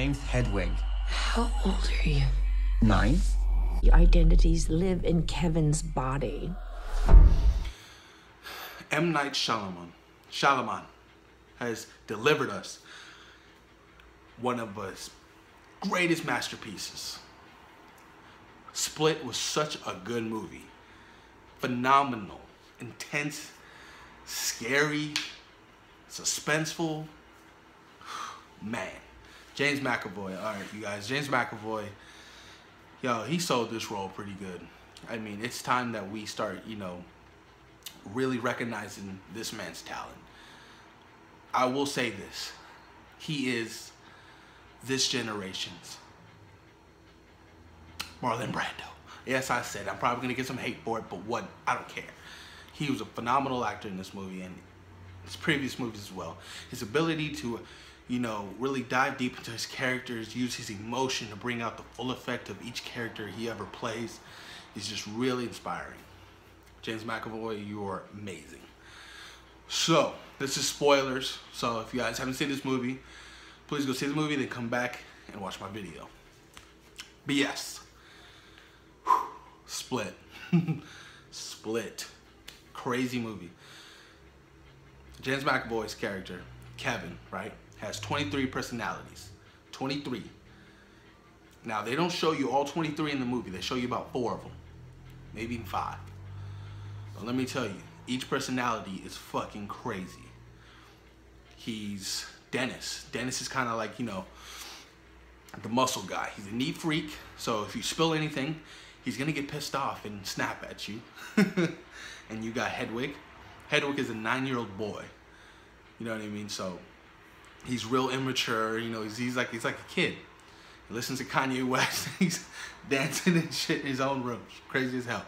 name's Hedwig. How old are you? Nine? Your identities live in Kevin's body. M. Night Shyamalan, Shyamalan has delivered us one of his greatest masterpieces. Split was such a good movie. Phenomenal, intense, scary, suspenseful. Man, James McAvoy. All right, you guys, James McAvoy. Yo, he sold this role pretty good. I mean, it's time that we start, you know, really recognizing this man's talent. I will say this. He is this generation's Marlon Brando. Yes, I said I'm probably gonna get some hate for it, but what? I don't care. He was a phenomenal actor in this movie and his previous movies as well. His ability to, you know, really dive deep into his characters, use his emotion to bring out the full effect of each character he ever plays, is just really inspiring. James McAvoy, you are amazing. So, this is spoilers. So, if you guys haven't seen this movie, please go see the movie, then come back and watch my video. But yes, Split. Split. Crazy movie. James McAvoy's character, Kevin, right, has 23 personalities. 23. Now, they don't show you all 23 in the movie. They show you about four of them. Maybe even five. But let me tell you, each personality is fucking crazy. He's Dennis. Dennis is kind of like, you know, the muscle guy. He's a neat freak. So if you spill anything, he's gonna get pissed off and snap at you. and you got Hedwig. Hedwig is a nine-year-old boy. You know what I mean? So he's real immature. You know, he's, he's like he's like a kid. He listens to Kanye West. he's dancing and shit in his own room. Crazy as hell.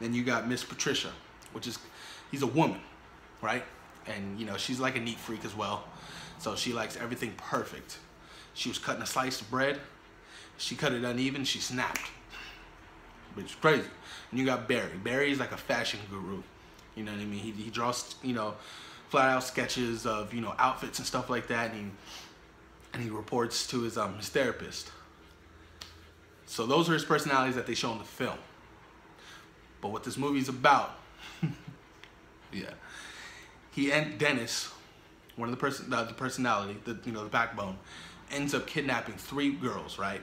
Then you got Miss Patricia, which is he's a woman, right? And you know she's like a neat freak as well. So she likes everything perfect. She was cutting a slice of bread. She cut it uneven. She snapped which is crazy. And you got Barry. Barry is like a fashion guru. You know what I mean? He, he draws, you know, flat out sketches of, you know, outfits and stuff like that. And he, and he reports to his, um, his therapist. So those are his personalities that they show in the film. But what this movie's about, yeah. He and Dennis, one of the person, the, the personality, the you know the backbone, ends up kidnapping three girls, right?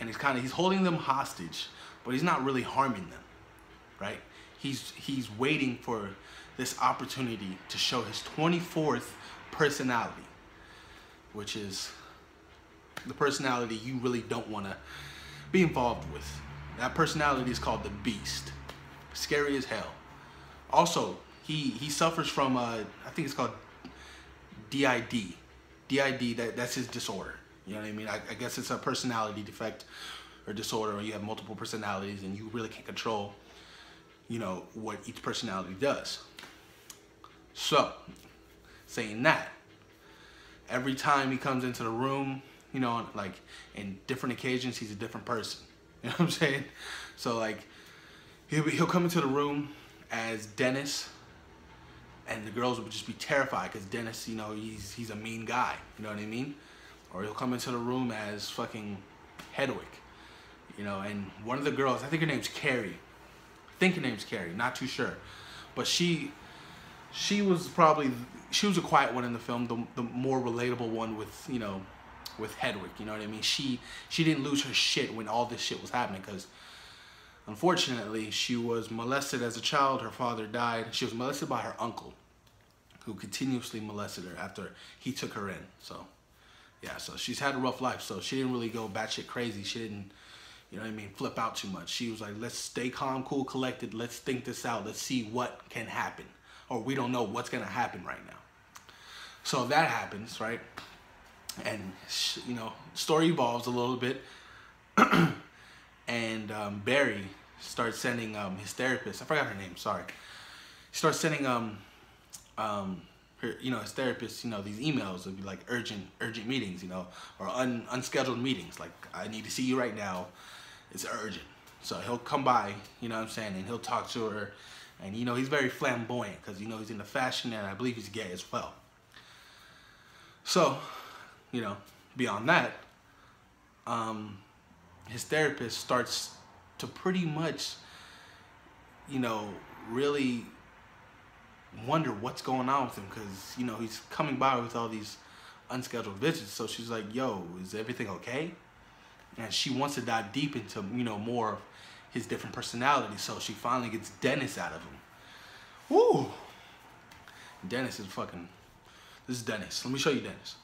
And he's kind of he's holding them hostage but he's not really harming them, right? He's, he's waiting for this opportunity to show his 24th personality, which is the personality you really don't want to be involved with. That personality is called the Beast. Scary as hell. Also, he, he suffers from, uh, I think it's called DID. DID, that, that's his disorder. You know what I mean? I, I guess it's a personality defect or disorder or you have multiple personalities and you really can't control, you know, what each personality does. So, saying that, every time he comes into the room, you know, like in different occasions, he's a different person. You know what I'm saying? So like, he'll, be, he'll come into the room as Dennis, and the girls would just be terrified because Dennis, you know, he's he's a mean guy. You know what I mean? Or he'll come into the room as fucking Hedwig, you know, and one of the girls, I think her name's Carrie. Think her name's Carrie, not too sure. But she she was probably she was a quiet one in the film, the, the more relatable one with, you know, with Hedwig, you know what I mean? She she didn't lose her shit when all this shit was happening cuz unfortunately, she was molested as a child, her father died. She was molested by her uncle who continuously molested her after he took her in. So, yeah, so she's had a rough life. So she didn't really go batshit crazy. She didn't you know what I mean, flip out too much. She was like, let's stay calm, cool, collected. Let's think this out. Let's see what can happen. Or we don't know what's going to happen right now. So that happens, right? And, you know, story evolves a little bit. and um, Barry starts sending um, his therapist, I forgot her name, sorry. He starts sending, um, um, her, you know, his therapist, you know, these emails of like urgent, urgent meetings, you know, or un, unscheduled meetings. Like, I need to see you right now it's urgent. So he'll come by, you know what I'm saying, and he'll talk to her. And, you know, he's very flamboyant because, you know, he's in the fashion and I believe he's gay as well. So, you know, beyond that, um, his therapist starts to pretty much, you know, really wonder what's going on with him because, you know, he's coming by with all these unscheduled visits. So she's like, yo, is everything okay? And she wants to dive deep into, you know, more of his different personalities. So she finally gets Dennis out of him. Woo! Dennis is fucking, this is Dennis. Let me show you Dennis.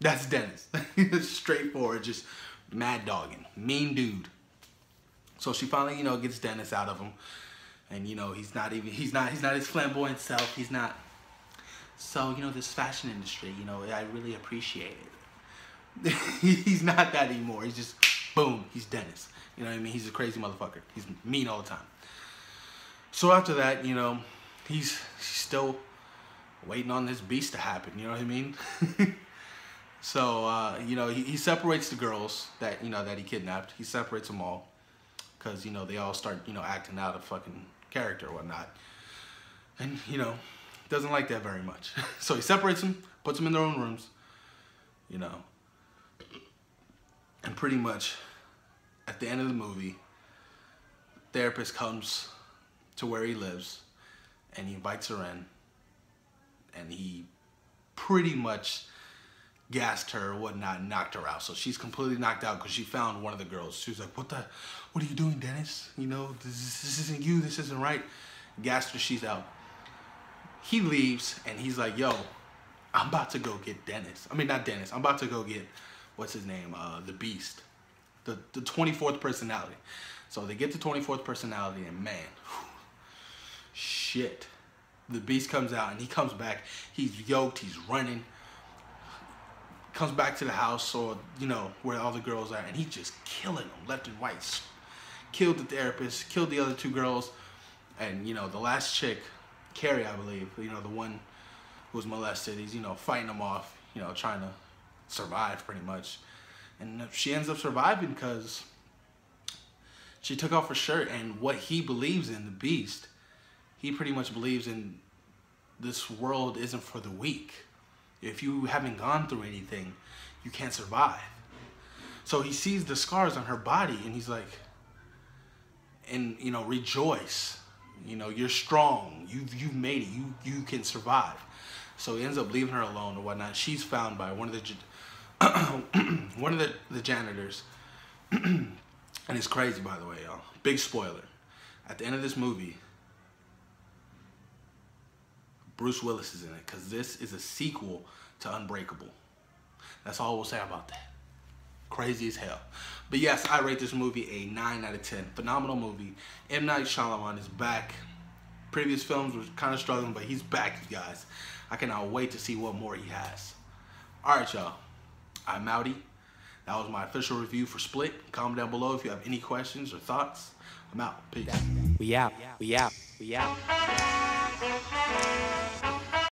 That's Dennis. Straightforward, just mad dogging, mean dude. So she finally, you know, gets Dennis out of him, and you know he's not even he's not he's not his flamboyant self. He's not. So you know this fashion industry, you know, I really appreciate it. he's not that anymore. He's just boom. He's Dennis. You know what I mean? He's a crazy motherfucker. He's mean all the time. So after that, you know, he's, still waiting on this beast to happen. You know what I mean? So uh, you know he, he separates the girls that you know that he kidnapped. He separates them all because you know they all start you know acting out of fucking character or whatnot, and you know doesn't like that very much. so he separates them, puts them in their own rooms, you know, and pretty much at the end of the movie, the therapist comes to where he lives, and he invites her in, and he pretty much gassed her or whatnot knocked her out. So she's completely knocked out because she found one of the girls. She was like, what the, what are you doing, Dennis? You know, this, this isn't you, this isn't right. Gassed her, she's out. He leaves and he's like, yo, I'm about to go get Dennis. I mean, not Dennis. I'm about to go get, what's his name? Uh, the Beast. The, the 24th personality. So they get the 24th personality and man, whew, shit. The Beast comes out and he comes back. He's yoked, he's running comes back to the house or you know where all the girls are and he's just killing them left and right killed the therapist killed the other two girls and you know the last chick carrie i believe you know the one who was molested he's you know fighting them off you know trying to survive pretty much and she ends up surviving because she took off her shirt and what he believes in the beast he pretty much believes in this world isn't for the weak if you haven't gone through anything, you can't survive. So he sees the scars on her body and he's like, and you know, rejoice. You know, you're strong. You've you've made it. You you can survive. So he ends up leaving her alone or whatnot. She's found by one of the one of the, the janitors. and it's crazy by the way, y'all. Big spoiler. At the end of this movie, Bruce Willis is in it because this is a sequel to Unbreakable. That's all we'll say about that. Crazy as hell. But yes, I rate this movie a 9 out of 10. Phenomenal movie. M. Night Shyamalan is back. Previous films were kind of struggling, but he's back, you guys. I cannot wait to see what more he has. Alright, y'all. I'm Outy. That was my official review for Split. Comment down below if you have any questions or thoughts. I'm out. Peace. We out. We out. We out.